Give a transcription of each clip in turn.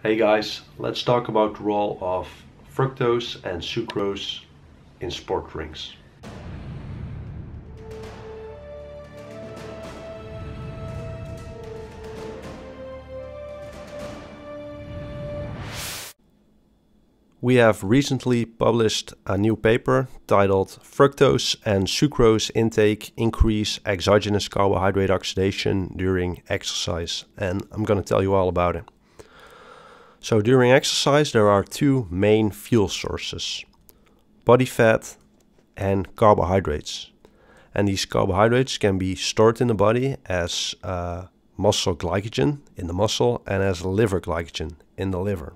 Hey guys, let's talk about the role of fructose and sucrose in sport drinks. We have recently published a new paper titled Fructose and Sucrose Intake Increase Exogenous Carbohydrate Oxidation During Exercise and I'm going to tell you all about it. So during exercise there are two main fuel sources, body fat and carbohydrates. And these carbohydrates can be stored in the body as uh, muscle glycogen in the muscle and as liver glycogen in the liver.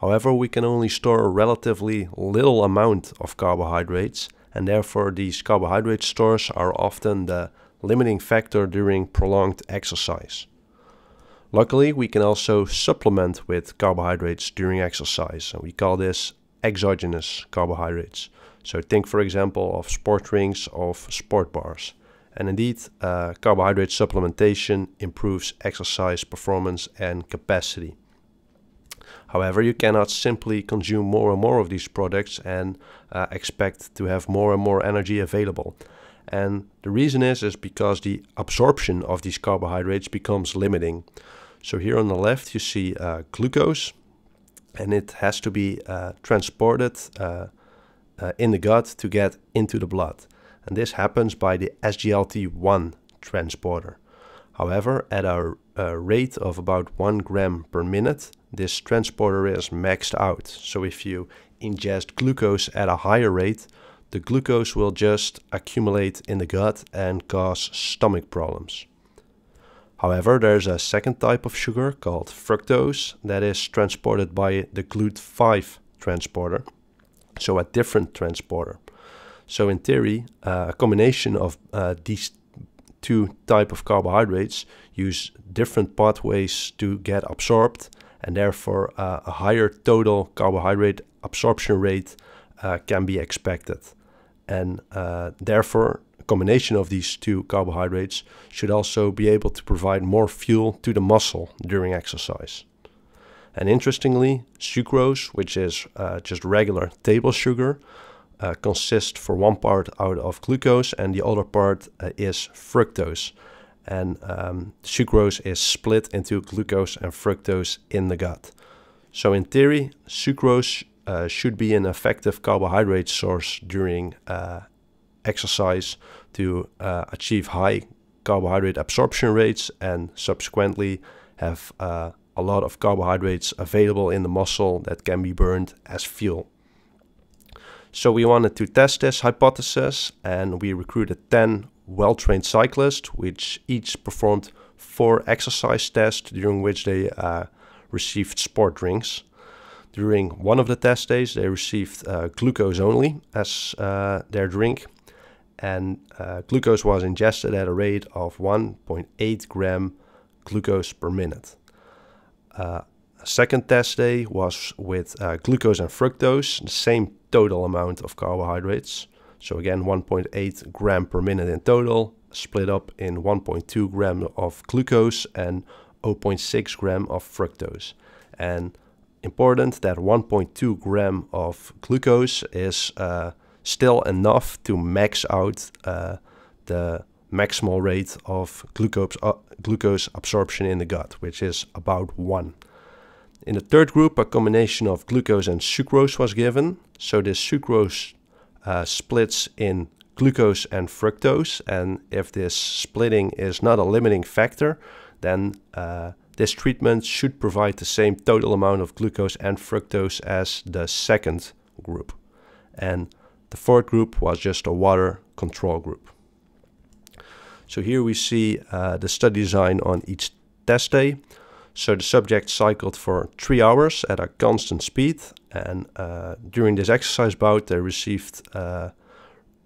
However, we can only store a relatively little amount of carbohydrates and therefore these carbohydrate stores are often the limiting factor during prolonged exercise. Luckily, we can also supplement with carbohydrates during exercise and we call this exogenous carbohydrates. So think for example of sport drinks, of sport bars. And indeed, uh, carbohydrate supplementation improves exercise performance and capacity. However, you cannot simply consume more and more of these products and uh, expect to have more and more energy available. And the reason is, is because the absorption of these carbohydrates becomes limiting. So here on the left you see uh, glucose and it has to be uh, transported uh, uh, in the gut to get into the blood. And this happens by the SGLT1 transporter. However, at a, a, rate of about 1 gram per minute, this transporter is maxed out. So if you ingest glucose at a higher rate, the glucose will just accumulate in the gut and cause stomach problems. However, there's a second type of sugar called fructose that is transported by the GLUT5 transporter, so a different transporter. So in theory, uh, a combination of uh, these two type of carbohydrates use different pathways to get absorbed and therefore uh, a higher total carbohydrate absorption rate uh, can be expected. And uh, therefore, combination of these two carbohydrates should also be able to provide more fuel to the muscle during exercise. And interestingly, sucrose, which is uh, just regular table sugar, uh, consists for one part out of glucose and the other part uh, is fructose. And um, sucrose is split into glucose and fructose in the gut. So in theory, sucrose uh, should be an effective carbohydrate source during uh, exercise to uh, achieve high carbohydrate absorption rates and subsequently have uh, a lot of carbohydrates available in the muscle that can be burned as fuel. So we wanted to test this hypothesis and we recruited 10 well-trained cyclists which each performed four exercise tests during which they uh, received sport drinks. During one of the test days they received uh, glucose only as uh, their drink and uh, glucose was ingested at a rate of 1.8 gram glucose per minute. Uh, a second test day was with uh, glucose and fructose, the same total amount of carbohydrates. So again, 1.8 gram per minute in total, split up in 1.2 gram of glucose and 0.6 gram of fructose. And important that 1.2 gram of glucose is uh, still enough to max out uh, the maximal rate of glucose, uh, glucose absorption in the gut, which is about 1. In the third group, a combination of glucose and sucrose was given. So this sucrose uh, splits in glucose and fructose. And if this splitting is not a limiting factor, then uh, this treatment should provide the same total amount of glucose and fructose as the second group. And the fourth group was just a water control group. So here we see uh, the study design on each test day. So the subject cycled for three hours at a constant speed, and uh, during this exercise bout, they received uh,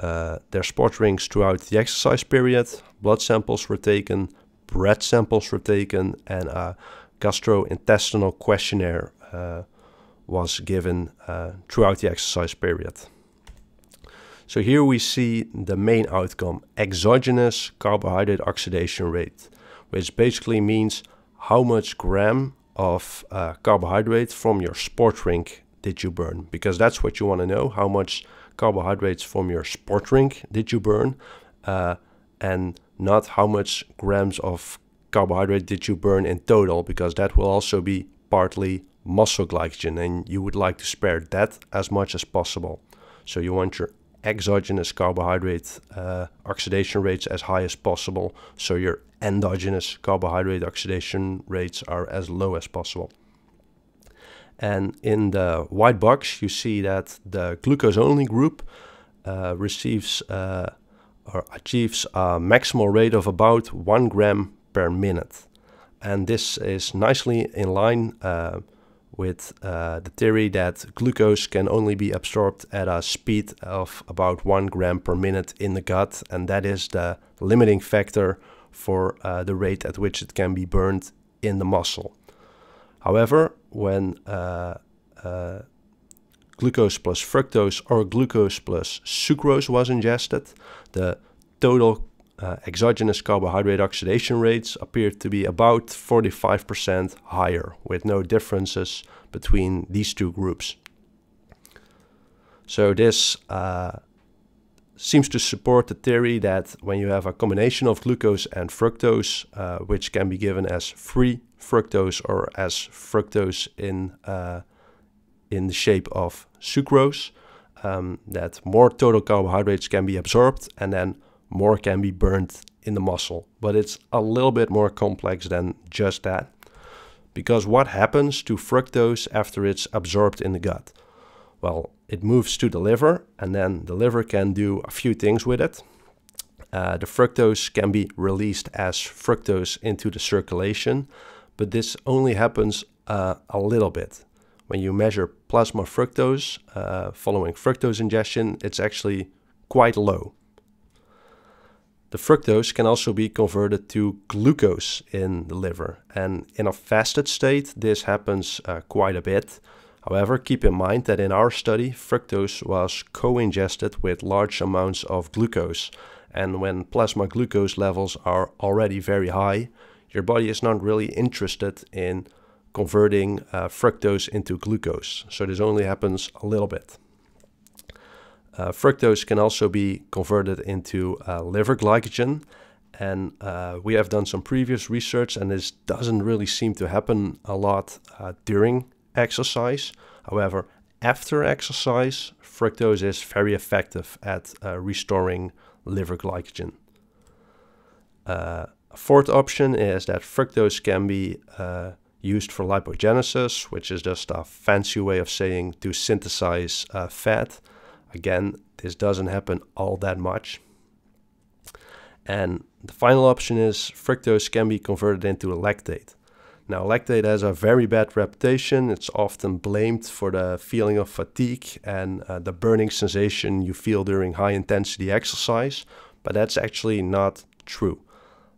uh, their sport drinks throughout the exercise period. Blood samples were taken, breath samples were taken, and a gastrointestinal questionnaire uh, was given uh, throughout the exercise period. So here we see the main outcome, exogenous carbohydrate oxidation rate, which basically means how much gram of uh, carbohydrate from your sport drink did you burn? Because that's what you want to know, how much carbohydrates from your sport drink did you burn, uh, and not how much grams of carbohydrate did you burn in total, because that will also be partly muscle glycogen, and you would like to spare that as much as possible. So you want your exogenous carbohydrate uh, oxidation rates as high as possible, so your endogenous carbohydrate oxidation rates are as low as possible. And in the white box, you see that the glucose-only group uh, receives uh, or achieves a maximal rate of about one gram per minute. And this is nicely in line uh, with uh, the theory that glucose can only be absorbed at a speed of about one gram per minute in the gut, and that is the limiting factor for uh, the rate at which it can be burned in the muscle. However, when uh, uh, glucose plus fructose or glucose plus sucrose was ingested, the total uh, exogenous carbohydrate oxidation rates appeared to be about 45% higher, with no differences between these two groups. So this uh, seems to support the theory that when you have a combination of glucose and fructose, uh, which can be given as free fructose or as fructose in uh, in the shape of sucrose, um, that more total carbohydrates can be absorbed and then more can be burned in the muscle. But it's a little bit more complex than just that. Because what happens to fructose after it's absorbed in the gut? Well, it moves to the liver, and then the liver can do a few things with it. Uh, the fructose can be released as fructose into the circulation, but this only happens uh, a little bit. When you measure plasma fructose uh, following fructose ingestion, it's actually quite low. The fructose can also be converted to glucose in the liver, and in a fasted state, this happens uh, quite a bit. However, keep in mind that in our study, fructose was co-ingested with large amounts of glucose. And when plasma glucose levels are already very high, your body is not really interested in converting uh, fructose into glucose. So this only happens a little bit. Uh, fructose can also be converted into uh, liver glycogen. And uh, we have done some previous research, and this doesn't really seem to happen a lot uh, during exercise. However, after exercise, fructose is very effective at uh, restoring liver glycogen. Uh, fourth option is that fructose can be used for lipogenesis, which is just a fancy way of saying to synthesize fat. Again, this doesn't happen all that much. And the final option is fructose can be converted into lactate. Now, lactate has a very bad reputation. It's often blamed for the feeling of fatigue and uh, the burning sensation you feel during high intensity exercise, but that's actually not true.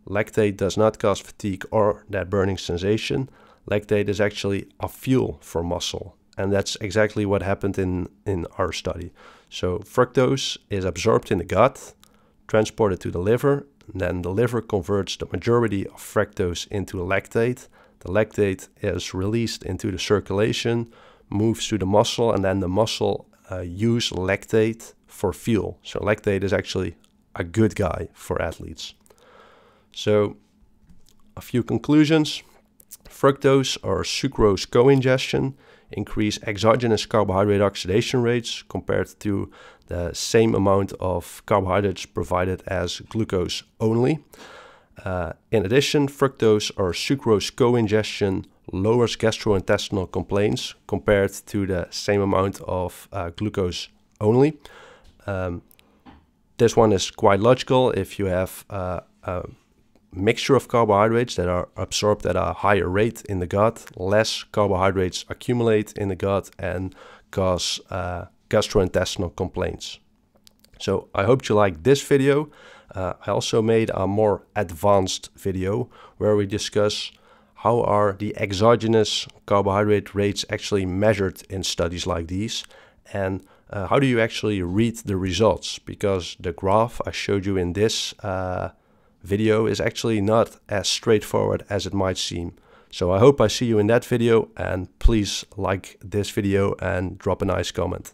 Lactate does not cause fatigue or that burning sensation. Lactate is actually a fuel for muscle, and that's exactly what happened in, in our study. So, fructose is absorbed in the gut, transported to the liver, then the liver converts the majority of fructose into lactate the lactate is released into the circulation, moves to the muscle, and then the muscle uh, use lactate for fuel. So lactate is actually a good guy for athletes. So a few conclusions. Fructose or sucrose co-ingestion increase exogenous carbohydrate oxidation rates compared to the same amount of carbohydrates provided as glucose only. Uh, in addition, fructose or sucrose co-ingestion lowers gastrointestinal complaints compared to the same amount of uh, glucose only. Um, this one is quite logical if you have uh, mixture of carbohydrates that are absorbed at a higher rate in the gut, less carbohydrates accumulate in the gut and cause uh, gastrointestinal complaints. So I hope you liked this video. Uh, I also made a more advanced video where we discuss how are the exogenous carbohydrate rates actually measured in studies like these and uh, how do you actually read the results because the graph I showed you in this uh, video is actually not as straightforward as it might seem. So I hope I see you in that video and please like this video and drop a nice comment.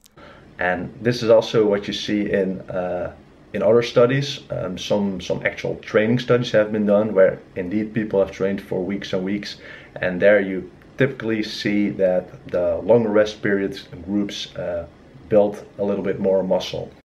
And this is also what you see in uh, in other studies. Um, some some actual training studies have been done where indeed people have trained for weeks and weeks, and there you typically see that the longer rest periods groups uh, build a little bit more muscle.